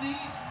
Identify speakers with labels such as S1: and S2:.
S1: disease